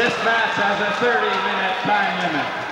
This match has a 30-minute time limit.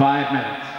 Five minutes.